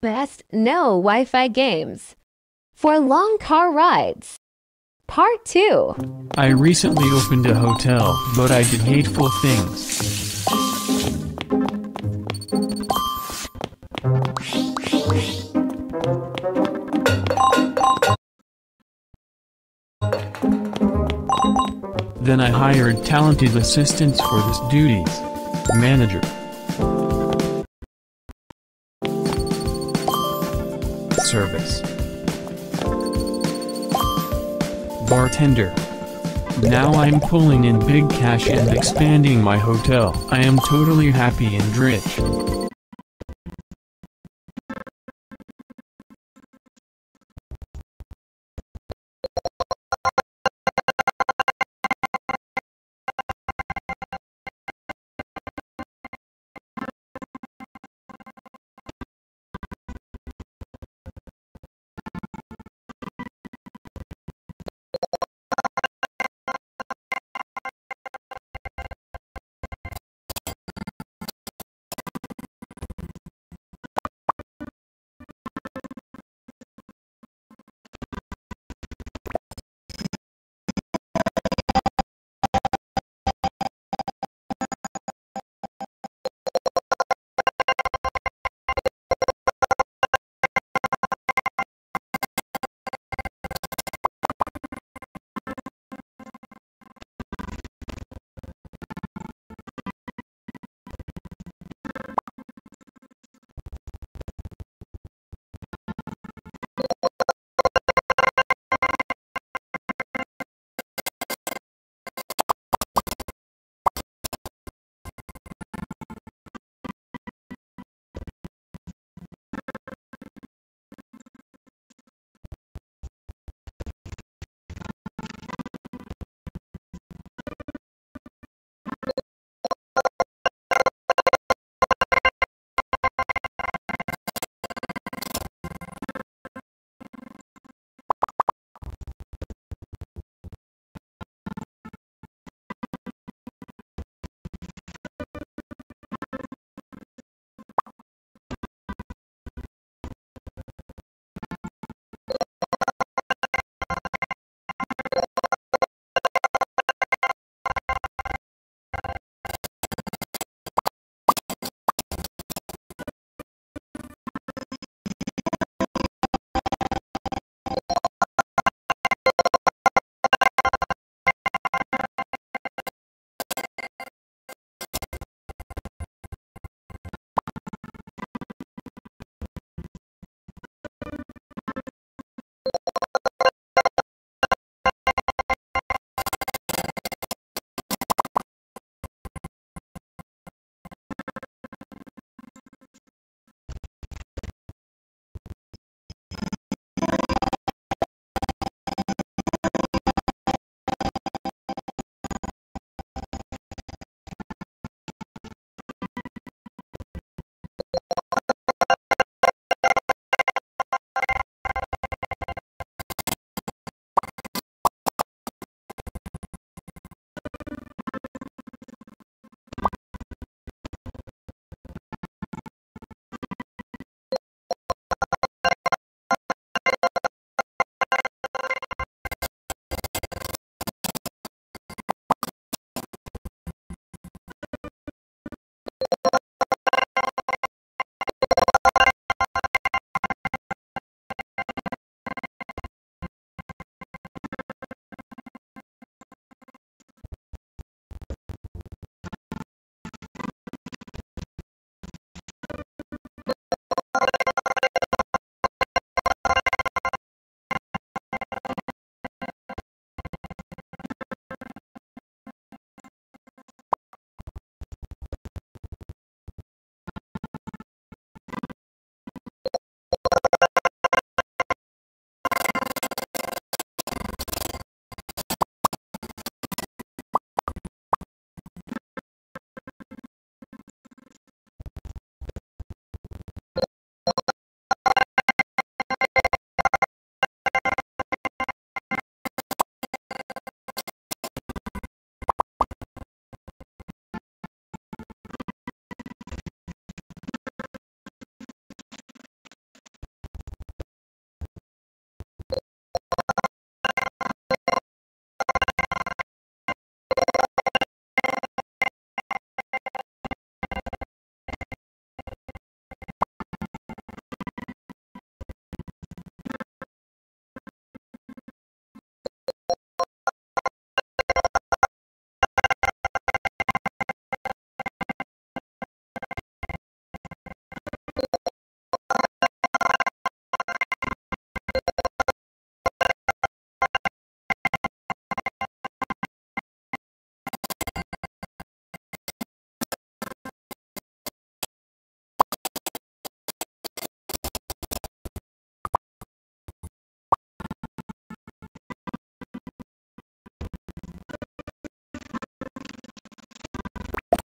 Best no Wi-Fi games. For long car rides. Part 2. I recently opened a hotel, but I did hateful things. Then I hired talented assistants for this duties. Manager. Bartender. Now I'm pulling in big cash and expanding my hotel. I am totally happy and rich.